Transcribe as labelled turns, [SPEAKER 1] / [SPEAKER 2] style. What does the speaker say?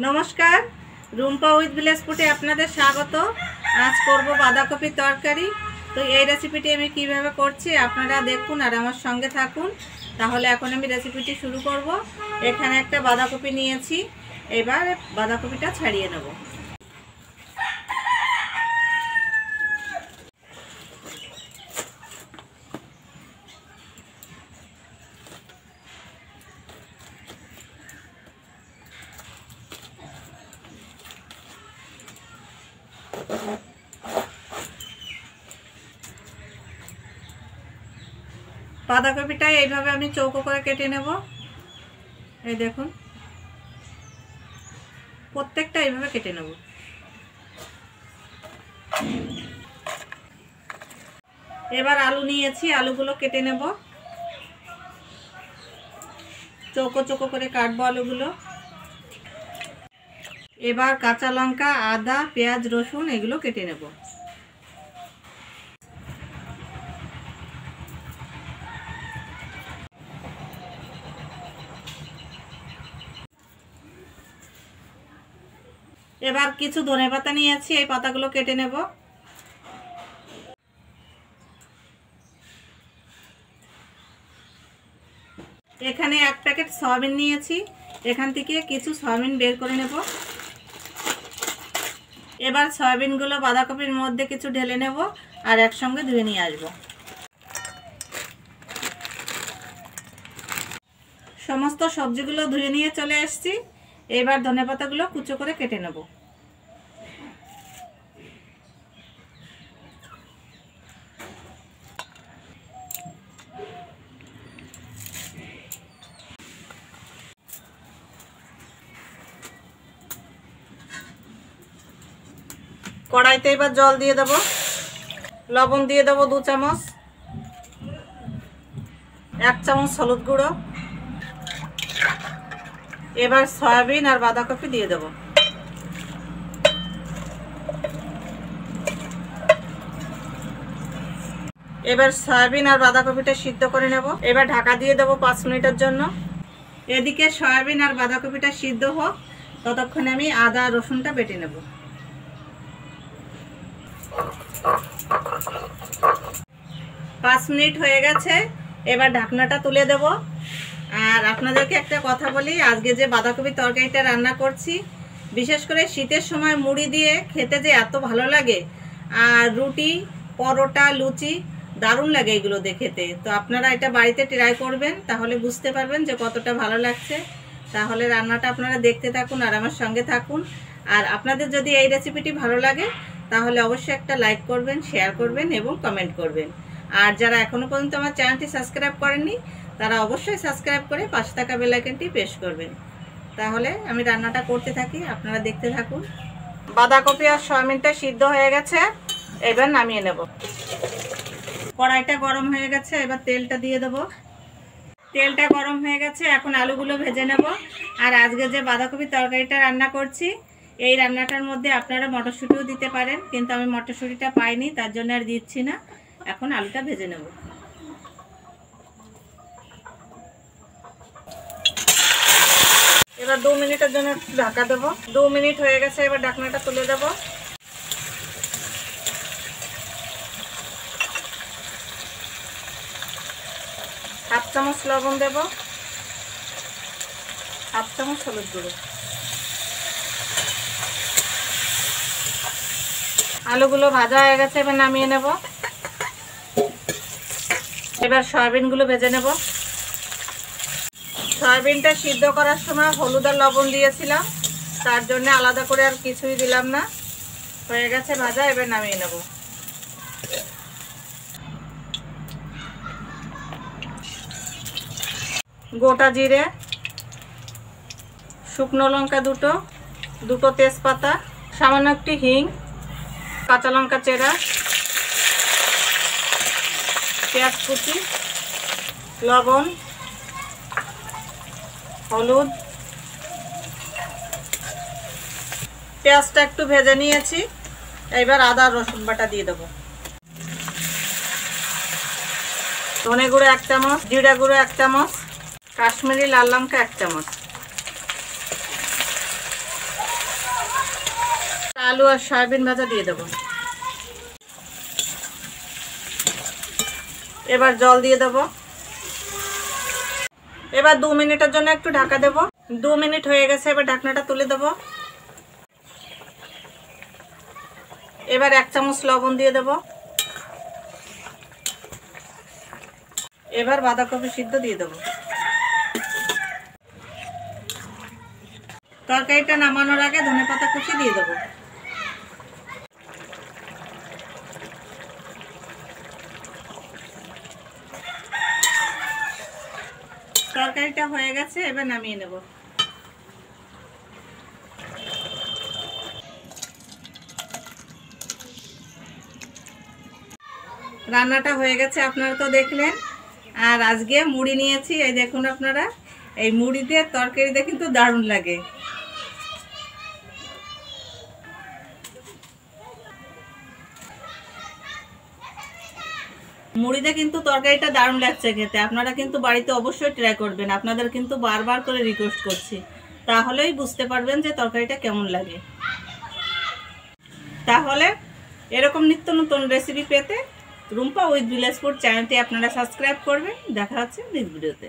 [SPEAKER 1] নমস্কার, Rumpa with village ফুটে আপনাদের স্বাগত। আজ করব বাঁধাকপির তরকারি। তো এই রেসিপিটি আমি কীভাবে করছি আপনারা দেখুন আর আমার সঙ্গে থাকুন। তাহলে এখন আমি রেসিপিটি শুরু করব। এখানে একটা বাঁধাকপি নিয়েছি। এবার বাঁধাকপিটা ছাড়িয়ে নেব। বাঁধাকপিটা এইভাবে আমি চৌকো করে কেটে নেব। এই দেখুন। প্রত্যেকটা এইভাবে কেটে নেব। এবার আলু নিয়েছি, আলুগুলো কেটে নেব। চৌকো চৌকো করে কাটবো আলুগুলো। এবার কাঁচা লঙ্কা, আদা, পেঁয়াজ, রসুন এগুলো কেটে নেব। এবার কিছু ধনে পাতা নিয়েছি, এই পাতাগুলো কেটে নেব। এখানে এক প্যাকেট সয়াবিন নিয়েছি, এখান থেকে কিছু সয়াবিন বের করে নেব। এবার সয়াবিনগুলো বাঁধাকপির মধ্যে কিছু ঢেলে নেব আর একসঙ্গে ধুয়ে নিয়ে আসব। সমস্ত সবজিগুলো ধুয়ে নিয়ে চলে এসছি। এবার ধনে পাতাগুলো কুচো করে কেটে নেব। কড়াইতে এবার জল দিয়ে দেব। লবণ দিয়ে দেবো দু চামচ। এক চামচ হলুদ গুঁড়ো। এবার সয়াবিন আর বাঁধাকপি দিয়ে দেব। এবার সয়াবিন আর বাঁধাকপিটা সিদ্ধ করে নেব। এবার ঢাকা দিয়ে দেবো পাঁচ মিনিটের জন্য। এদিকে সয়াবিন আর বাঁধাকপিটা সিদ্ধ হোক, ততক্ষণে আমি আদা রসুনটা বেটে নেব। পাঁচ মিনিট হয়ে গেছে, এবার ঢাকনাটা তুলে দেব। আর আপনাদেরকে একটা কথা বলি, আজকে যে বাঁধাকপির তরকারিটা রান্না করছি, বিশেষ করে শীতের সময় মুড়ি দিয়ে খেতে যে এত ভালো লাগে, আর রুটি, পরোটা, লুচি, দারুণ লাগে এগুলো দেখেতে তো আপনারা এটা বাড়িতে ট্রাই করবেন, তাহলে বুঝতে পারবেন যে কতটা ভালো লাগছে। তাহলে রান্নাটা আপনারা দেখতে থাকুন আর আমার সঙ্গে থাকুন। আর আপনাদের যদি এই রেসিপিটি ভালো লাগে, তাহলে অবশ্যই একটা লাইক করবেন শেয়ার করবেন এবং কমেন্ট করবেন। আর যারা এখনও পর্যন্ত আমার চ্যানেলটি সাবস্ক্রাইব করেননি তারা অবশ্যই সাবস্ক্রাইব করে পাশে থাকা বেলাইকনটি প্রেস করবেন। তাহলে আমি রান্নাটা করতে থাকি, আপনারা দেখতে থাকুন। বাঁধাকপি আর সয়াবিনটা সিদ্ধ হয়ে গেছে, এবার নামিয়ে নেব। কড়াইটা গরম হয়ে গেছে, এবার তেলটা দিয়ে দেবো। তেলটা গরম হয়ে গেছে, এখন আলুগুলো ভেজে নেব। আর আজকে যে বাঁধাকপি তরকারিটা রান্না করছি, এই রান্নাটার মধ্যে আপনারা মটরশুঁটিও দিতে পারেন, কিন্তু আমি মটরশুঁটিটা পাইনি, তার জন্য আর দিচ্ছি না। এখন আলুটা ভেজে নেব। এবার দু মিনিটের জন্য ঢাকা দেবো। দু মিনিট হয়ে গেছে, এবার ঢাকনাটা তুলে দেবো। হাফ চামচ লবণ দেব। হাফ চামচ হলুদ গুঁড়ো। আলুগুলো ভাজা হয়ে গেছে, এবার নামিয়ে নেব। এবার সয়াবিনগুলো ভেজে নেব। সয়াবিনটা সিদ্ধ করার সময় হলুদ আর লবণ দিয়েছিলাম। তার জন্য আলাদা করে আর কিছুই দিলাম না। হয়ে গেছে ভাজা, এবার নামিয়ে নেব। গোটা জিরে, শুকনো লঙ্কা দুটো দুটো তেজপাতা, সামান্য একটি হিং, কাঁচা লঙ্কা চেরা, পেঁয়াজ কুচি, লবণ হলুদ। পেঁয়াজটা একটু ভেজে নিয়েছি। এবার আদা, রসুন বাটা দিয়ে দেবো। ধনে গুঁড়ো এক চামচ, জিরা গুঁড়ো এক চামচ, কাশ্মীরি লাল লঙ্কা এক চামচ। আলু আর সয়াবিন ভাজা দিয়ে দেবো। এবার জল দিয়ে দেবো। এবার দু মিনিটের জন্য একটু ঢাকা দেব। দু মিনিট হয়ে গেছে, এবার ঢাকনাটা তুলে দেব। এবার এক চামচ লবণ দিয়ে দেব। এবার বাঁধাকপি সিদ্ধ দিয়ে দেব। তরকারিটা নামানোর আগে ধনে পাতা কুচি দিয়ে দেবো। তরকারিটা হয়ে গেছে, এবার নামিয়ে নেব। রান্নাটা হয়ে গেছে, আপনারা তো দেখলেন। আর আজকে মুড়ি নিয়েছি, এই দেখুন আপনারা, এই মুড়ি দিয়ে তরকারিটা কিন্তু দারুণ লাগে। মুড়িতে কিন্তু তরকারিটা দারুণ লাগছে খেতে। আপনারা কিন্তু বাড়িতে অবশ্যই ট্রাই করবেন। আপনাদের কিন্তু বারবার করে রিকোয়েস্ট করছি। তাহলেই বুঝতে পারবেন যে তরকারিটা কেমন লাগে। তাহলে এরকম নিত্য নতুন রেসিপি পেতে রুম্পা উইথ ফুড চ্যানেলটি আপনারা সাবস্ক্রাইব করবেন। দেখা হচ্ছে নেক্সট ভিডিওতে